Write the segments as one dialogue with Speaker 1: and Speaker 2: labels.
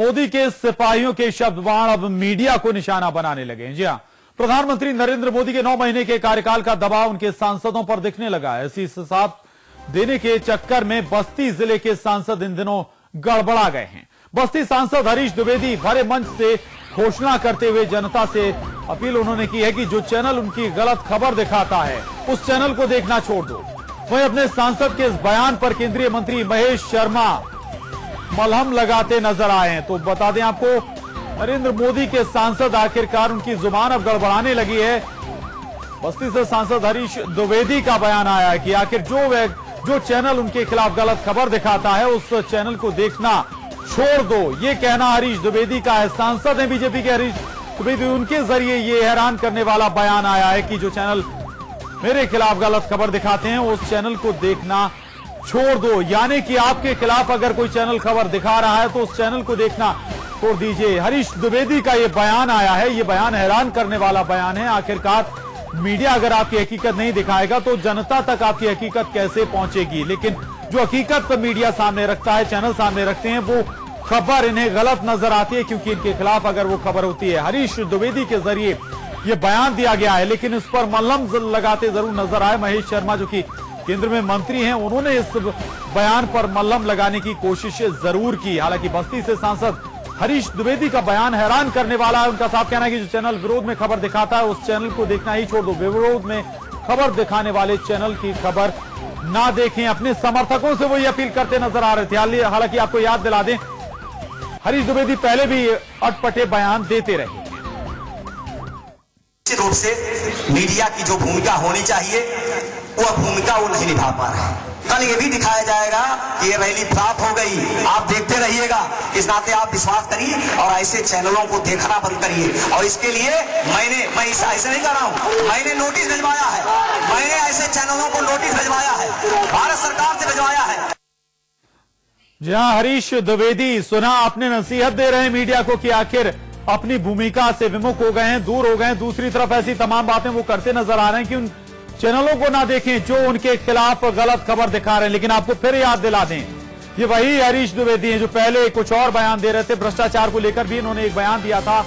Speaker 1: मोदी के सिपाहियों के शब्द बाण अब मीडिया को निशाना बनाने लगे हैं। जी हाँ प्रधानमंत्री नरेंद्र मोदी के नौ महीने के कार्यकाल का दबाव उनके सांसदों पर दिखने लगा है। इसी साथ देने के चक्कर में बस्ती ज़िले के सांसद इन दिनों गड़बड़ा गए हैं। बस्ती सांसद हरीश द्विवेदी भरे मंच से घोषणा करते हुए जनता से अपील उन्होंने की है कि जो चैनल उनकी गलत खबर दिखाता है, उस चैनल को देखना छोड़ दो। वही अपने सांसद के इस बयान पर केंद्रीय मंत्री महेश शर्मा मलहम लगाते नज़र आए हैं। तो बता दें आपको, नरेंद्र मोदी के सांसद आखिरकार उनकी ज़ुबान अब गड़बड़ाने लगी है। बस्ती से सांसद हरीश द्विवेदी का बयान आया है कि आखिर जो वे जो चैनल उनके खिलाफ गलत खबर दिखाता है, उस चैनल को देखना छोड़ दो। ये कहना हरीश द्विवेदी का है। सांसद है बीजेपी के हरीश द्विवेदी, उनके ज़रिए ये हैरान करने वाला बयान आया है कि जो चैनल मेरे खिलाफ गलत खबर दिखाते हैं, उस चैनल को देखना छोड़ दो। यानी कि आपके खिलाफ अगर कोई चैनल खबर दिखा रहा है तो उस चैनल को देखना छोड़ दीजिए। हरीश द्विवेदी का ये बयान आया है। ये बयान हैरान करने वाला बयान है। आखिरकार मीडिया अगर आपकी हकीकत नहीं दिखाएगा तो जनता तक आपकी हकीकत कैसे पहुंचेगी? लेकिन जो हकीकत मीडिया सामने रखता है, चैनल सामने रखते हैं, वो खबर इन्हें गलत नज़र आती है, क्योंकि इनके खिलाफ अगर वो खबर होती है। हरीश द्विवेदी के ज़रिए ये बयान दिया गया है, लेकिन इस पर मल्लम लगाते ज़रूर नज़र आए। महेश शर्मा, जो कि केंद्र में मंत्री हैं। उन्होंने इस बयान पर मल्लम लगाने की कोशिश ज़रूर की। हालाँकि बस्ती से सांसद हरीश द्विवेदी का बयान हैरान करने वाला है। उनका साफ़ कहना है कि जो चैनल विरोध में खबर दिखाता है, उस चैनल को देखना ही छोड़ दो। विरोध में खबर दिखाने वाले चैनल की खबर ना देखें। अपने समर्थकों से वो ये अपील करते नज़र आ रहे थे। हालाँकि आपको याद दिला दें, हरीश द्विवेदी पहले भी अटपटे बयान देते रहे।
Speaker 2: निश्चित रूप से मीडिया की जो भूमिका होनी चाहिए वह भूमिका वो नहीं निभा पा रहे कल ये भी दिखाया जाएगा कि ये रैली फ्लॉप हो गई। आप देखते रहिएगा। इस नाते आप विश्वास करिए और ऐसे चैनलों को देखना बंद करिए। और इसके लिए मैंने, मैं ऐसा ऐसे नहीं कर रहा हूँ। मैंने नोटिस भिजवाया है। मैंने ऐसे चैनलों को नोटिस भिजवाया है। भारत सरकार से भिजवाया है।
Speaker 1: जहाँ हरीश द्विवेदी, सुना आपने, नसीहत दे रहे हैं मीडिया को कि आखिर अपनी भूमिका से विमुख हो गए हैं, दूर हो गए हैं। दूसरी तरफ़ ऐसी तमाम बातें वो करते नज़र आ रहे हैं कि उन चैनलों को ना देखें जो उनके खिलाफ गलत खबर दिखा रहे हैं। लेकिन आपको फिर याद दिला दें ये वही हरीश द्विवेदी हैं जो पहले कुछ और बयान दे रहे थे। भ्रष्टाचार को लेकर भी इन्होंने एक बयान दिया था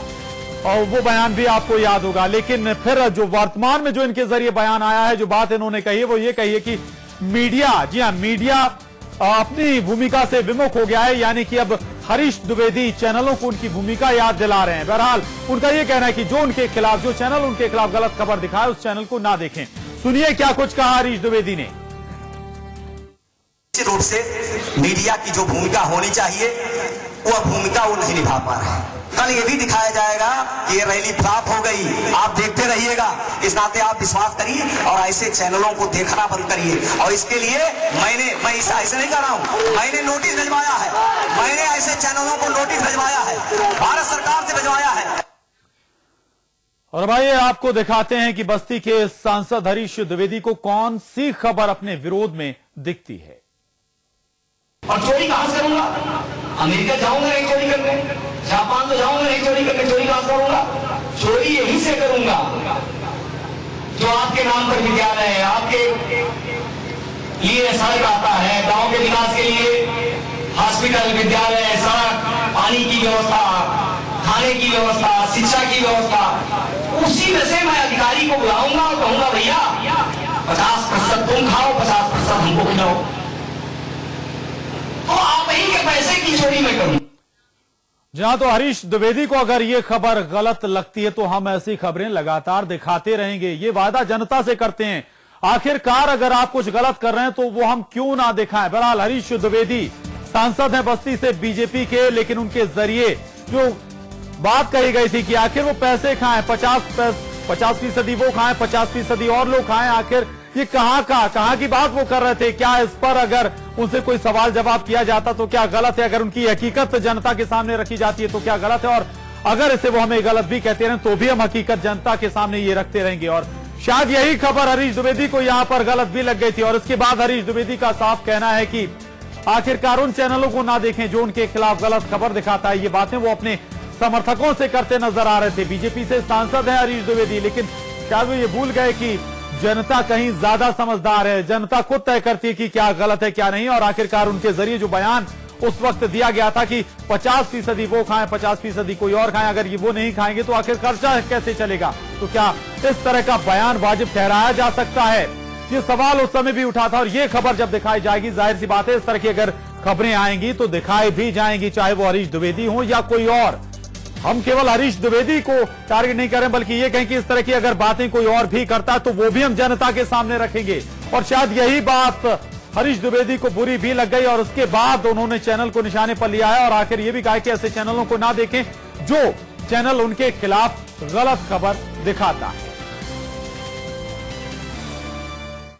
Speaker 1: और वो बयान भी आपको याद होगा। लेकिन फिर जो वर्तमान में जो इनके ज़रिए बयान आया है, जो बात इन्होंने कही है, वो ये कही है कि मीडिया, जी हाँ मीडिया अपनी भूमिका से विमुख हो गया है। यानी कि अब हरीश द्विवेदी चैनलों को उनकी भूमिका याद दिला रहे हैं। बहरहाल, उनका यह कहना है कि जो उनके खिलाफ, जो चैनल उनके खिलाफ गलत खबर दिखाए, उस चैनल को ना देखें। सुनिए क्या कुछ कहा हरीश द्विवेदी ने।
Speaker 2: रूप से मीडिया की जो भूमिका होनी चाहिए, वह भूमिका वो नहीं निभा पा रहे। कल ये भी दिखाया जाएगा कि ये रैली फ्लॉप हो गई। आप देखते रहिएगा। इस नाते आप विश्वास करिए और ऐसे चैनलों को देखना बंद करिए। और इसके लिए मैंने, मैं ऐसा ऐसे नहीं कर रहा हूँ। मैंने नोटिस भिजवाया है। मैंने ऐसे चैनलों को नोटिस भिजवाया है। भारत सरकार से भिजवाया है।
Speaker 1: और भाई आपको दिखाते हैं कि बस्ती के सांसद हरीश द्विवेदी को कौन सी खबर अपने विरोध में दिखती है।
Speaker 3: और चोरी कहाँ से करूँगा अमेरिका जाऊँगा नहीं चोरी करने? जापान तो जाऊँगा नहीं चोरी करने? चोरी कहाँ से करूँगा चोरी यहीं से करूँगा। जो आपके नाम पर विद्यालय है, आपके लिए सड़क आता है, गाँव के विकास के लिए हॉस्पिटल, विद्यालय, सड़क, पानी की व्यवस्था खाने की व्यवस्था, शिक्षा की व्यवस्था, उसी में से मैं अधिकारी को बुलाऊँगा और कहूँगा, भैया, पचास प्रतिशत तुम खाओ, पचास प्रतिशत हमको खिलाओ। तो आप ही के पैसे की चोरी में करूँ।
Speaker 1: जहाँ तो हरीश द्विवेदी को अगर ये खबर गलत लगती है तो हम ऐसी खबरें लगातार दिखाते रहेंगे। ये वादा जनता से करते हैं। आखिरकार अगर आप कुछ गलत कर रहे हैं तो वो हम क्यों ना दिखाएँ? बहरहाल, हरीश द्विवेदी सांसद हैं, बस्ती से बीजेपी के, लेकिन उनके ज़रिए जो बात कही गई थी कि आखिर वो पैसे खाएँ, पचास पचास फ़ीसदी वो खाएँ, पचास फ़ीसदी और लोग खाएँ, आखिर ये कहाँ का, कहाँ की बात वो कर रहे थे? क्या इस पर अगर उनसे कोई सवाल जवाब किया जाता तो क्या गलत है? अगर उनकी हकीकत जनता के सामने रखी जाती है तो क्या गलत है? और अगर इसे वो हमें गलत भी कहते रहे तो भी हम हकीकत जनता के सामने ये रखते रहेंगे। और शायद यही खबर हरीश द्विवेदी को यहाँ पर गलत भी लग गई थी। और इसके बाद हरीश द्विवेदी का साफ़ कहना है कि आखिरकार उन चैनलों को ना देखें जो उनके खिलाफ गलत खबर दिखाता है। ये बातें वो अपने समर्थकों से करते नज़र आ रहे थे। बीजेपी से सांसद है हरीश द्विवेदी, लेकिन शायद वो ये भूल गए कि जनता कहीं ज़्यादा समझदार है? जनता खुद तय करती है कि क्या गलत है, क्या नहीं, और आखिरकार उनके ज़रिए जो बयान उस वक्त दिया गया था कि 50 फ़ीसदी वो खाएँ 50 फ़ीसदी कोई और खाएँ, अगर ये वो नहीं खाएँगे तो आखिर खर्चा कैसे चलेगा? तो क्या इस तरह का बयान वाजिब ठहराया जा सकता है? ये सवाल उस समय भी उठा था और ये खबर जब दिखाई जाएगी, ज़ाहिर सी बात है, इस तरह की अगर खबरें आएँगी तो दिखाई भी जाएँगी, चाहे वो हरीश द्विवेदी हो या कोई और। हम केवल हरीश द्विवेदी को टारगेट नहीं करें, बल्कि ये कहें कि इस तरह की अगर बातें कोई और भी करता है तो वो भी हम जनता के सामने रखेंगे। और शायद यही बात हरीश द्विवेदी को बुरी भी लग गई, और उसके बाद उन्होंने चैनल को निशाने पर लिया है, और आखिर ये भी कहा कि ऐसे चैनलों को ना देखें, जो चैनल उनके खिलाफ गलत खबर दिखाता है।